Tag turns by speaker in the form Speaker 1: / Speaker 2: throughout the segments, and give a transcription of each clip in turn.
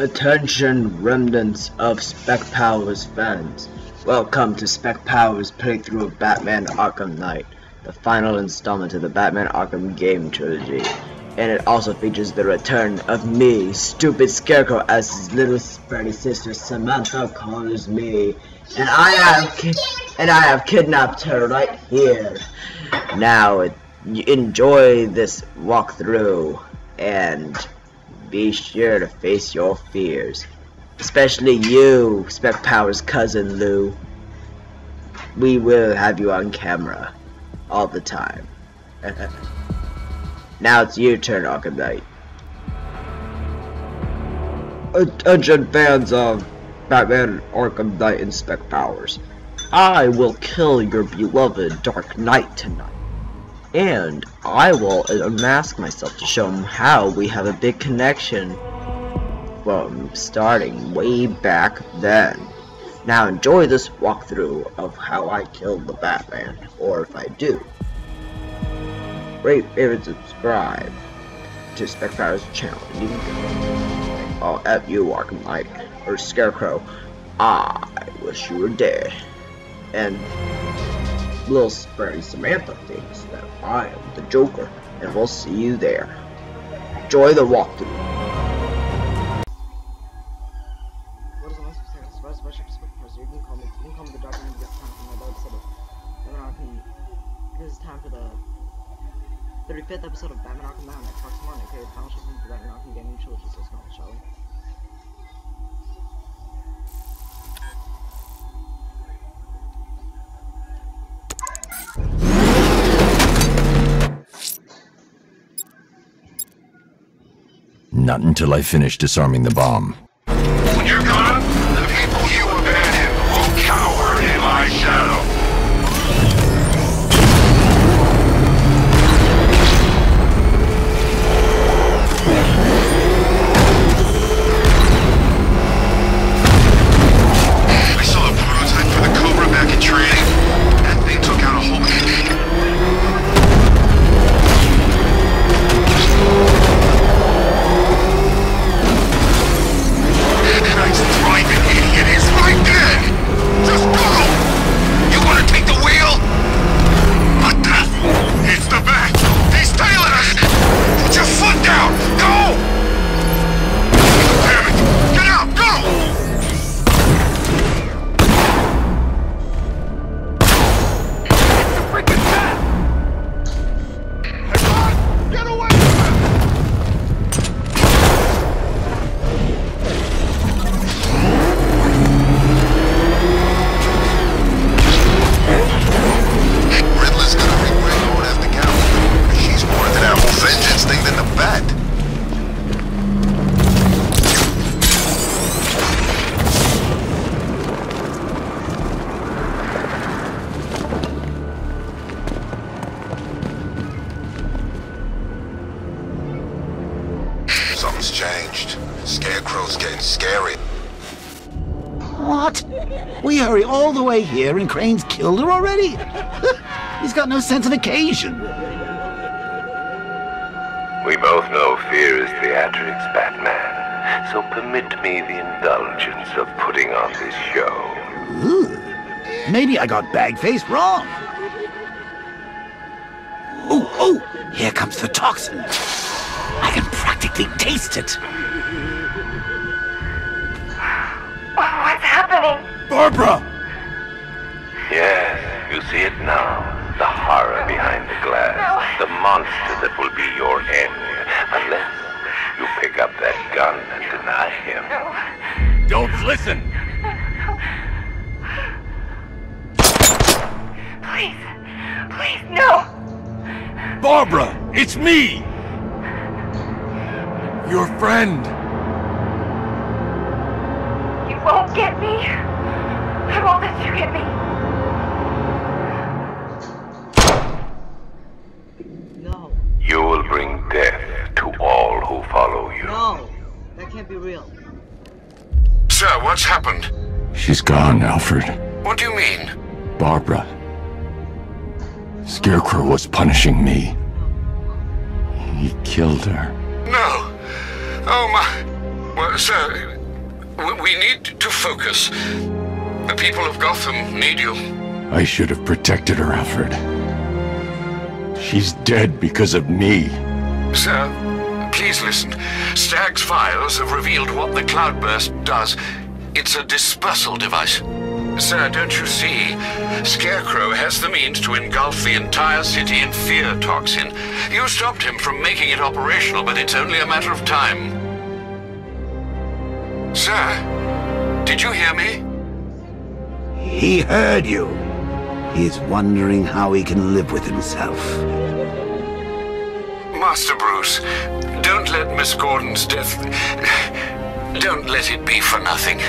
Speaker 1: Attention remnants of Spec Powers fans. Welcome to Spec Powers playthrough of Batman Arkham Knight, the final installment of the Batman Arkham game trilogy. And it also features the return of me, Stupid Scarecrow, as his little spready sister Samantha calls me. And I have and I have kidnapped her right here. Now enjoy this walkthrough and be sure to face your fears. Especially you, Spec Power's cousin Lou. We will have you on camera. All the time. now it's your turn, Arkham Knight. Attention fans of Batman Arkham Knight and Spec Powers. I will kill your beloved Dark Knight tonight. And I will unmask myself to show him how we have a big connection from starting way back then. Now enjoy this walkthrough of how I killed the Batman, or if I do. Rate, favorite, subscribe to Spectre's channel. You can go. I'll you, Arkham Knight, or Scarecrow. I wish you were dead. And little Sperry Samantha thinks that I am the Joker, and we'll see you there. Enjoy the walkthrough.
Speaker 2: The the. This is time for the 35th episode of Batman Arkham Knight on Xbox. Okay, the final season of the Batman Arkham Gaming Trilogy. So let's go, shall we?
Speaker 3: Not until I finish disarming the bomb.
Speaker 4: Scarecrow's getting scary.
Speaker 5: What? We hurry all the way here and Crane's killed her already? He's got no sense of occasion.
Speaker 6: We both know fear is theatrics, Batman. So permit me the indulgence of putting on this show.
Speaker 5: Ooh. Maybe I got bag-faced wrong. Oh, oh! Here comes the toxin. I can practically taste it.
Speaker 7: Happening?
Speaker 5: Barbara!
Speaker 6: Yes, you see it now. The horror behind the glass. The monster that will be your end. Unless you pick up that gun and deny him. No.
Speaker 3: Don't listen!
Speaker 7: Please, please, no!
Speaker 3: Barbara! It's me! Your friend!
Speaker 7: You won't get me. I won't let you get me.
Speaker 2: No,
Speaker 6: You will bring death to all who follow you.
Speaker 2: no, that can't be real.
Speaker 4: Sir, what's happened?
Speaker 3: She's gone, Alfred.
Speaker 4: What do you mean?
Speaker 3: Barbara. Scarecrow was punishing me. He killed her.
Speaker 4: No. Oh my. Well, Sir, w- we need to focus. The people of Gotham need you.
Speaker 3: I should have protected her, Alfred. She's dead because of me.
Speaker 4: Sir, please listen. Stagg's files have revealed what the cloudburst does. It's a dispersal device. Sir, don't you see? Scarecrow has the means to engulf the entire city in fear toxin. You stopped him from making it operational, but it's only a matter of time. Sir, did you hear me?
Speaker 5: He heard you. He's wondering how he can live with himself.
Speaker 4: Master Bruce, don't let Miss Gordon's death... Don't let it be for nothing.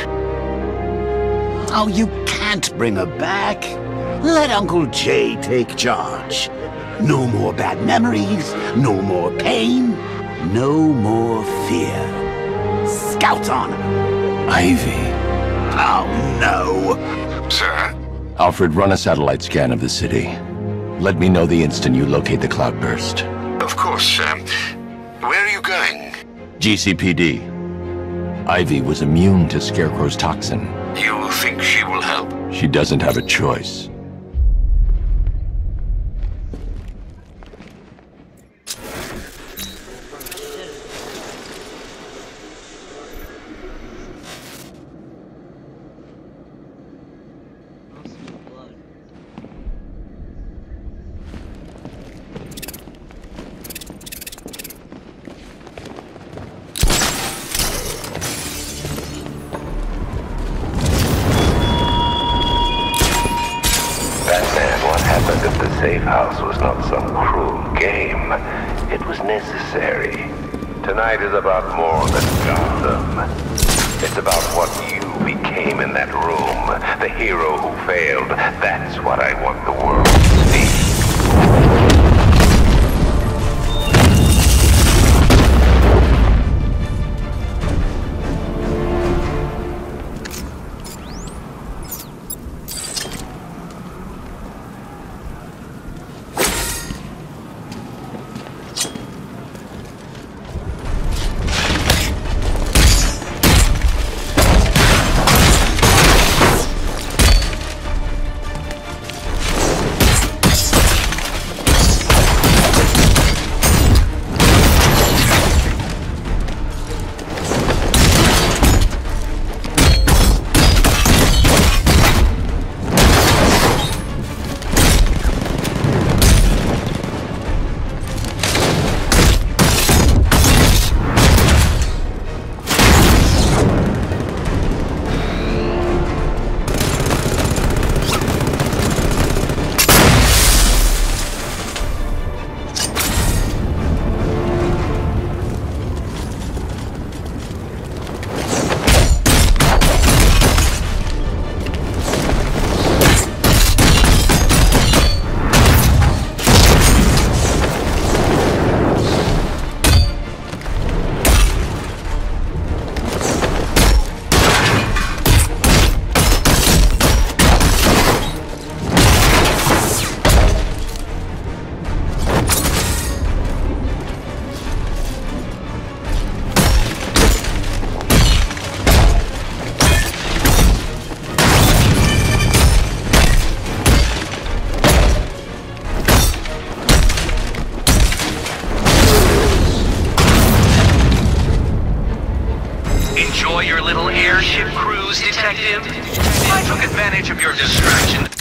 Speaker 5: Oh, you can't bring her back. Let Uncle Jay take charge. No more bad memories, no more pain, no more fear. Scouts on.
Speaker 3: Ivy.
Speaker 5: Oh, no.
Speaker 4: Sir?
Speaker 3: Alfred, run a satellite scan of the city. Let me know the instant you locate the cloudburst.
Speaker 4: Of course, sir. Where are you going?
Speaker 3: GCPD. Ivy was immune to Scarecrow's toxin.
Speaker 4: You think she will help?
Speaker 3: She doesn't have a choice.
Speaker 6: What I want the world to see.
Speaker 8: Little airship cruise, detective? I took advantage of your distraction.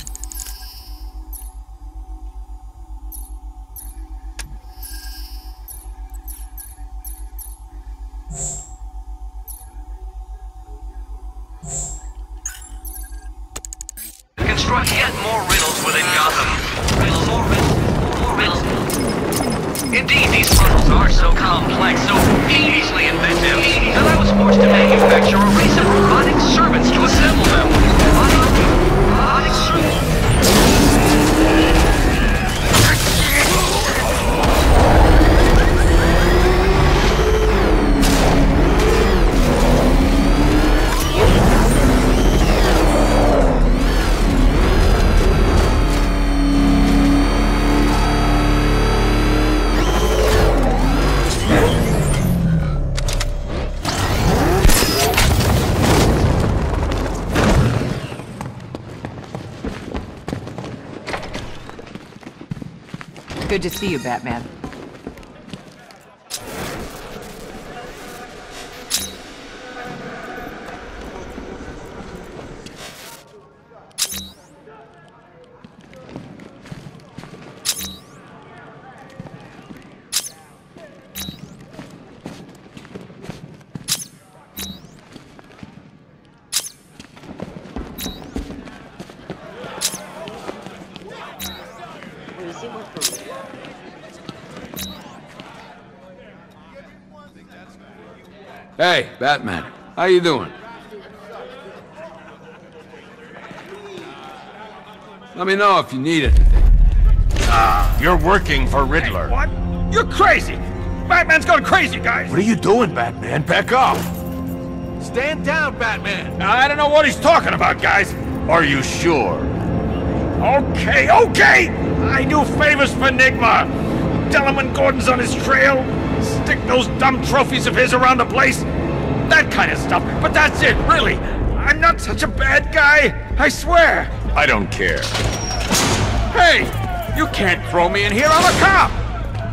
Speaker 9: Good to see you, Batman.
Speaker 10: Hey, Batman. How you doing? Let me know if you need anything.
Speaker 3: Ah, you're working for Riddler.
Speaker 11: What? You're crazy! Batman's gone crazy, guys!
Speaker 3: What are you doing, Batman? Back off!
Speaker 10: Stand down, Batman!
Speaker 11: I don't know what he's talking about, guys!
Speaker 3: Are you sure?
Speaker 11: Okay, okay! I do favors for Enigma! Tell him when Gordon's on his trail, stick those dumb trophies of his around the place. That kind of stuff. But that's it, really. I'm not such a bad guy, I swear.
Speaker 3: I don't care.
Speaker 11: Hey! You can't throw me in here, I'm a cop!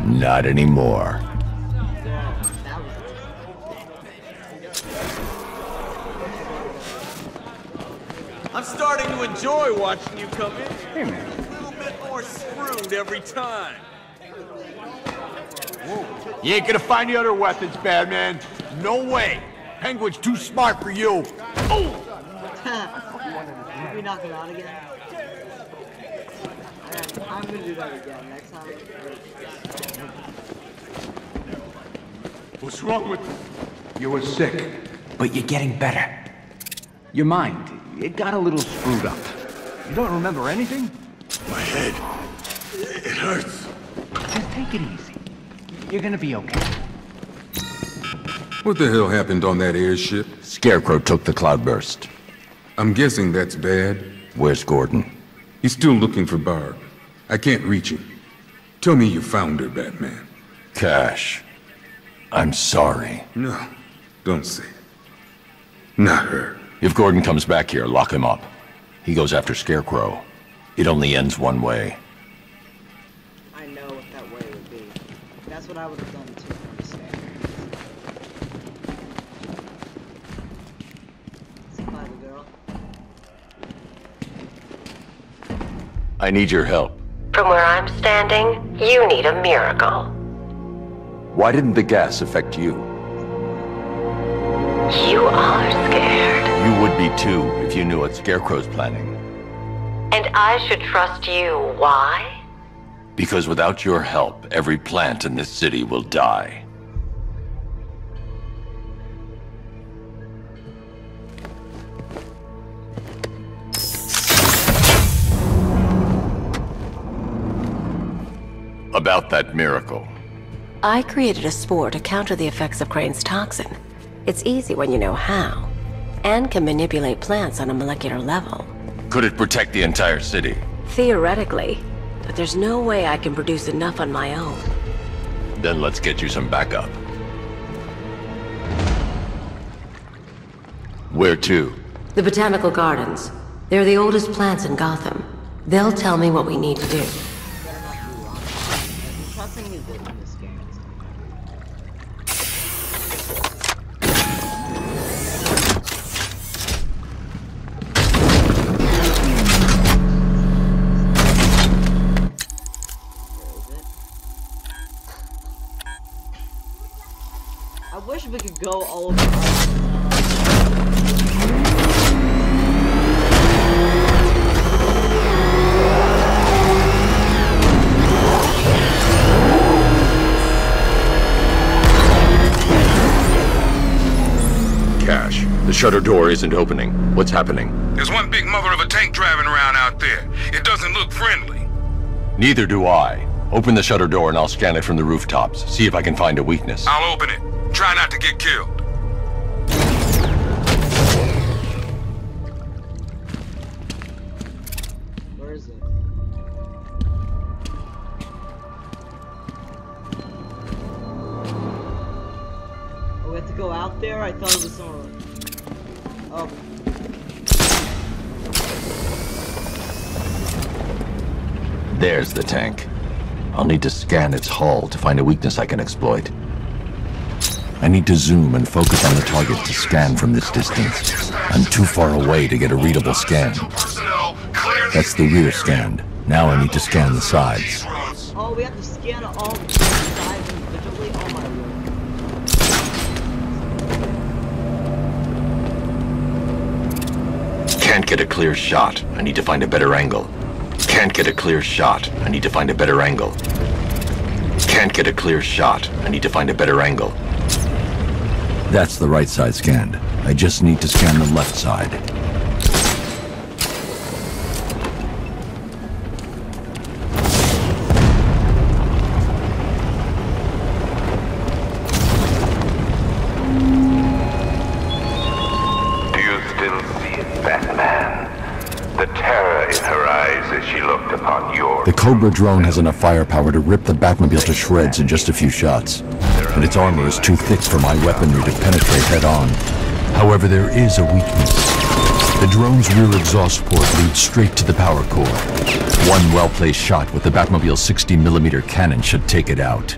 Speaker 3: Not anymore.
Speaker 10: I'm starting to enjoy watching you come in. Hey, man. A little bit more screwed every time.
Speaker 3: You ain't gonna find the other weapons, Batman. No way. Penguin's too smart for you. Oh!
Speaker 2: Did we knock him out again? Alright, I'm gonna do that again next time.
Speaker 3: What's wrong with you?
Speaker 12: You were sick, but you're getting better. Your mind, it got a little screwed up. You don't remember anything?
Speaker 3: My head. It hurts.
Speaker 12: Just take it easy. You're gonna be okay.
Speaker 13: What the hell happened on that airship?
Speaker 3: Scarecrow took the cloudburst.
Speaker 13: I'm guessing that's bad.
Speaker 3: Where's Gordon?
Speaker 13: He's still looking for Barb. I can't reach him. Tell me you found her, Batman.
Speaker 3: Cash. I'm sorry.
Speaker 13: No, don't say it. Not her.
Speaker 3: If Gordon comes back here, lock him up. He goes after Scarecrow. It only ends one way.
Speaker 2: I know what that way would be. That's what I would have done too, I understand. Supply the girl.
Speaker 3: I need your help.
Speaker 14: From where I'm standing, you need a miracle.
Speaker 3: Why didn't the gas affect you?
Speaker 14: You are scared.
Speaker 3: You would be too if you knew what Scarecrow's planning.
Speaker 14: And I should trust you. Why?
Speaker 3: Because without your help, every plant in this city will die. About that miracle.
Speaker 14: I created a spore to counter the effects of Crane's toxin. It's easy when you know how, and can manipulate plants on a molecular level.
Speaker 3: Could it protect the entire city?
Speaker 14: Theoretically, but there's no way I can produce enough on my own.
Speaker 3: Then let's get you some backup. Where to?
Speaker 14: The Botanical Gardens. They're the oldest plants in Gotham. They'll tell me what we need to do.
Speaker 3: Shutter door isn't opening. What's happening?
Speaker 4: There's one big mother of a tank driving around out there. It doesn't look friendly.
Speaker 3: Neither do I. Open the shutter door and I'll scan it from the rooftops. See if I can find a weakness.
Speaker 4: I'll open it. Try not to get killed.
Speaker 2: Where is it? Oh, we have to go out there? I thought it was
Speaker 3: There's the tank. I'll need to scan its hull to find a weakness I can exploit. I need to zoom and focus on the target to scan from this distance. I'm too far away to get a readable scan. That's the rear scan. Now I need to scan the sides.
Speaker 2: Oh, we have to scan all the sides individually? Oh my.
Speaker 3: Can't get a clear shot. I need to find a better angle. Can't get a clear shot. I need to find a better angle. Can't get a clear shot. I need to find a better angle. That's the right side scanned. I just need to scan the left side.
Speaker 6: In her eyes as she looked upon.
Speaker 3: The Cobra drone has enough firepower to rip the Batmobile to shreds in just a few shots. But its armor is too thick for my weaponry to penetrate head-on. However, there is a weakness. The drone's rear exhaust port leads straight to the power core. One well-placed shot with the Batmobile's 60mm cannon should take it out.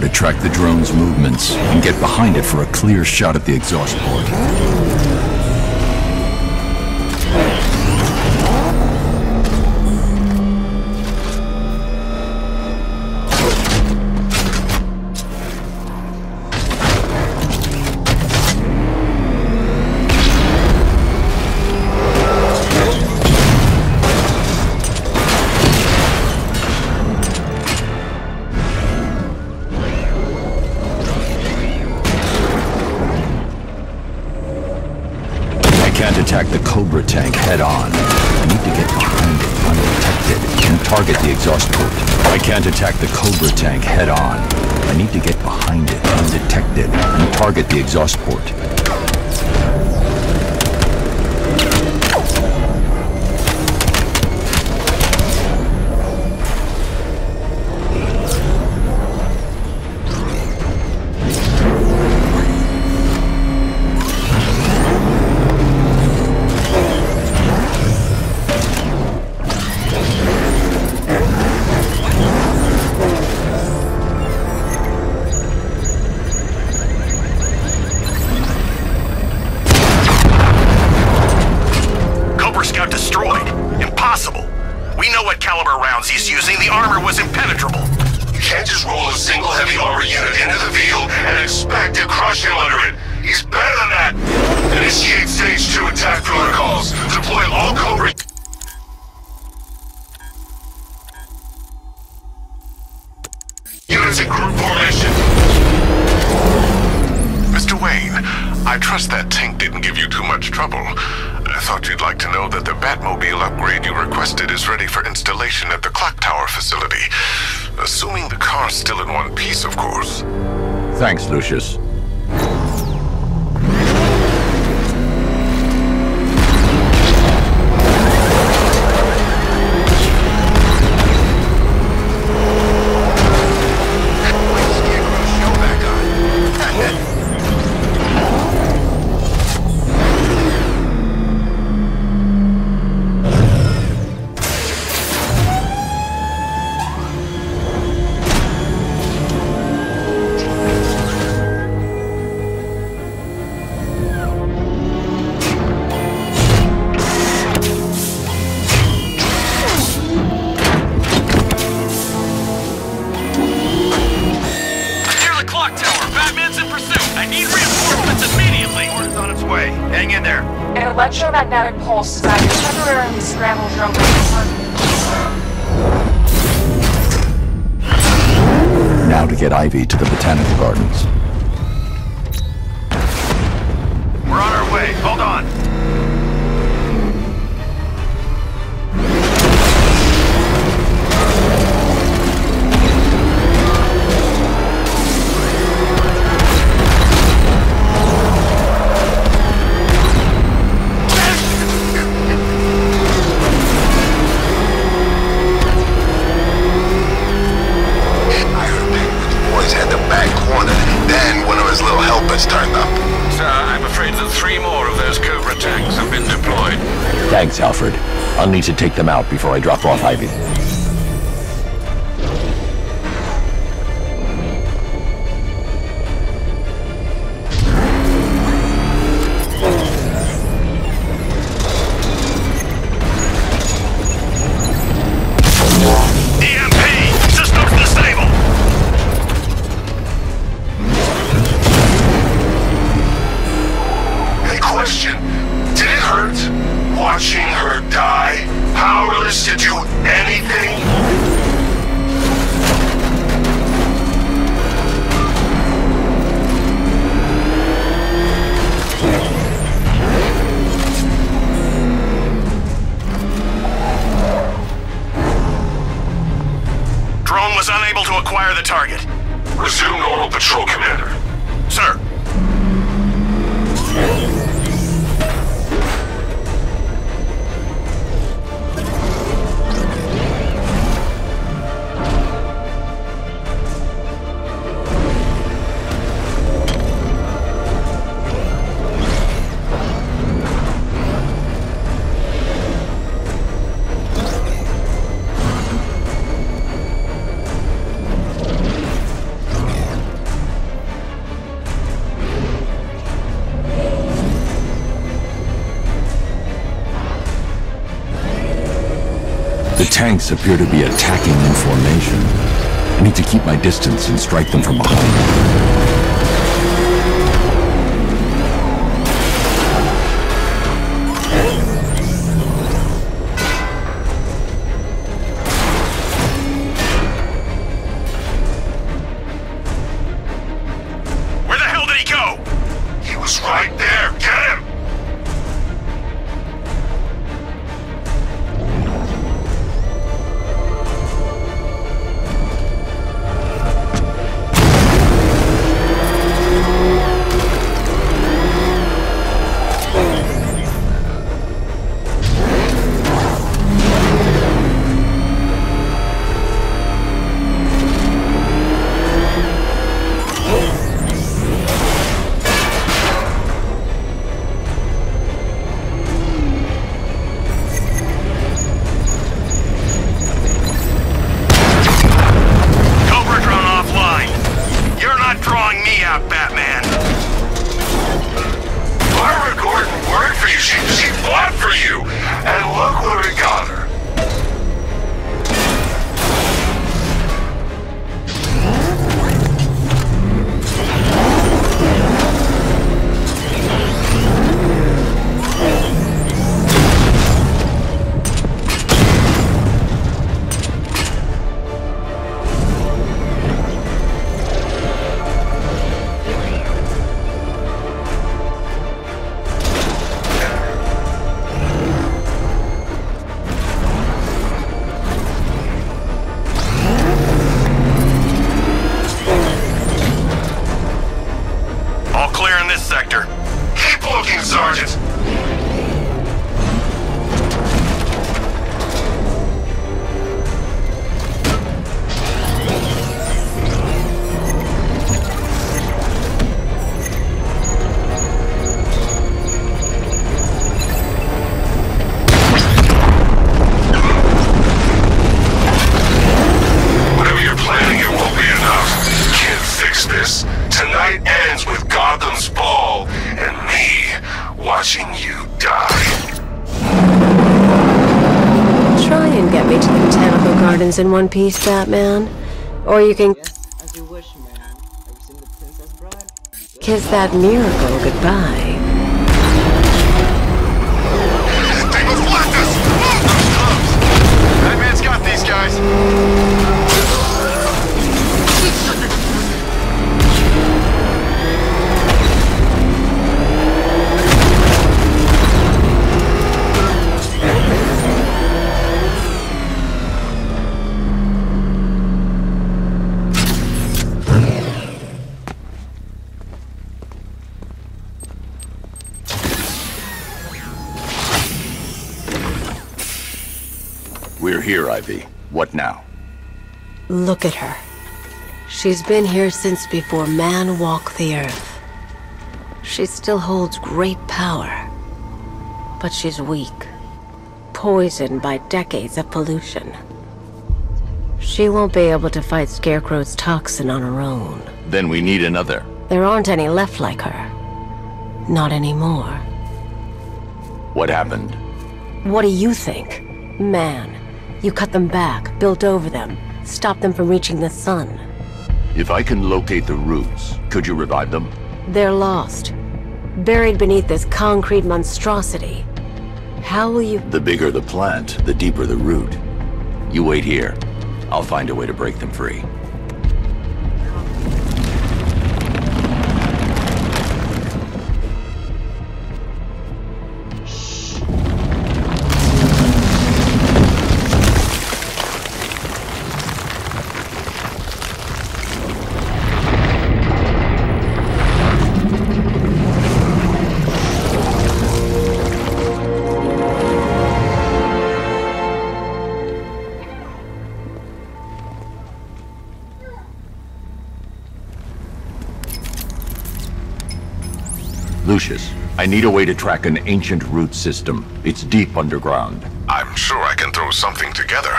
Speaker 3: To track the drone's movements and get behind it for a clear shot at the exhaust port. Tank head-on. I need to get behind it undetected and target the exhaust port.
Speaker 9: Trouble. I thought you'd like to know that the Batmobile upgrade you requested is ready for installation at the Clock Tower facility. Assuming the car's still in one piece, of course.
Speaker 3: Thanks, Lucius.
Speaker 7: to
Speaker 15: the botanical Gardens. Thanks, Alfred. I'll need to take them out before I drop off Ivy.
Speaker 9: the target.
Speaker 15: appear to be attacking in formation. I need to keep my distance and strike them from behind.
Speaker 9: Keep looking, Sergeant!
Speaker 14: in one piece, Batman. Or you can
Speaker 2: yes, you wish,
Speaker 14: kiss that miracle goodbye. Look at her. She's been here since before man walked the earth. She still holds great power. But she's weak. Poisoned by decades of pollution. She won't be able to fight Scarecrow's toxin on her own.
Speaker 3: Then we need another.
Speaker 14: There aren't any left like her. Not anymore.
Speaker 3: What happened?
Speaker 14: What do you think? Man, you cut them back, built over them, stopped them from reaching the sun.
Speaker 3: If I can locate the roots, could you revive them?
Speaker 14: They're lost. Buried beneath this concrete monstrosity. How will you...
Speaker 3: The bigger the plant, the deeper the root. You wait here. I'll find a way to break them free. Lucius, I need a way to track an ancient root system. It's deep underground.
Speaker 9: I'm sure I can throw something together,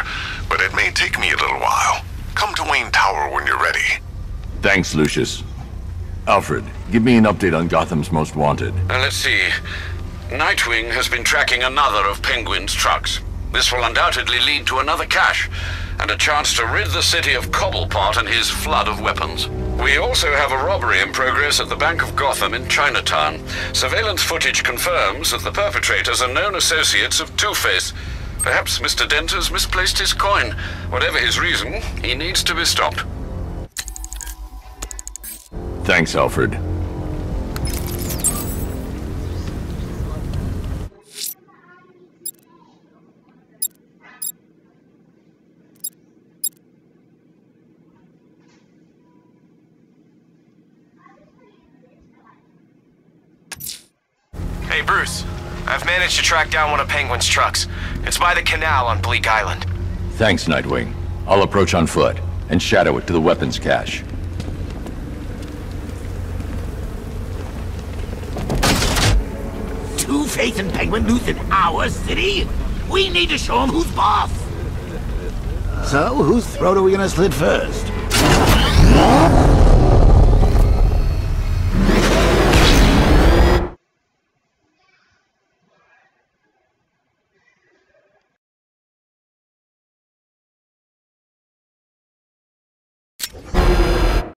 Speaker 9: but it may take me a little while. Come to Wayne Tower when you're ready.
Speaker 3: Thanks, Lucius. Alfred, give me an update on Gotham's Most Wanted.
Speaker 4: Uh, let's see. Nightwing has been tracking another of Penguin's trucks. This will undoubtedly lead to another cache, and a chance to rid the city of Cobblepot and his flood of weapons. We also have a robbery in progress at the Bank of Gotham in Chinatown. Surveillance footage confirms that the perpetrators are known associates of Two-Face. Perhaps Mr. Dent has misplaced his coin. Whatever his reason, he needs to be stopped.
Speaker 3: Thanks, Alfred.
Speaker 15: Bruce. I've managed to track down one of Penguin's trucks. It's by the canal on Bleak Island.
Speaker 3: Thanks, Nightwing. I'll approach on foot and shadow it to the weapons cache.
Speaker 5: Two-Face and Penguin loose in our city? We need to show them who's boss. So, whose throat are we gonna slit first?